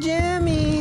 Jimmy.